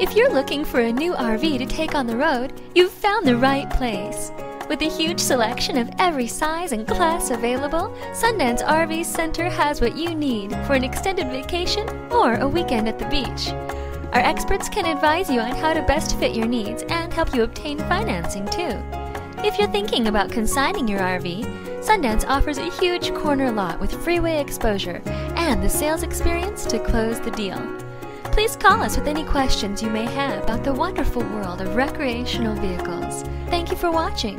If you're looking for a new RV to take on the road, you've found the right place. With a huge selection of every size and class available, Sundance RV Center has what you need for an extended vacation or a weekend at the beach. Our experts can advise you on how to best fit your needs and help you obtain financing too. If you're thinking about consigning your RV, Sundance offers a huge corner lot with freeway exposure and the sales experience to close the deal. Please call us with any questions you may have about the wonderful world of recreational vehicles. Thank you for watching.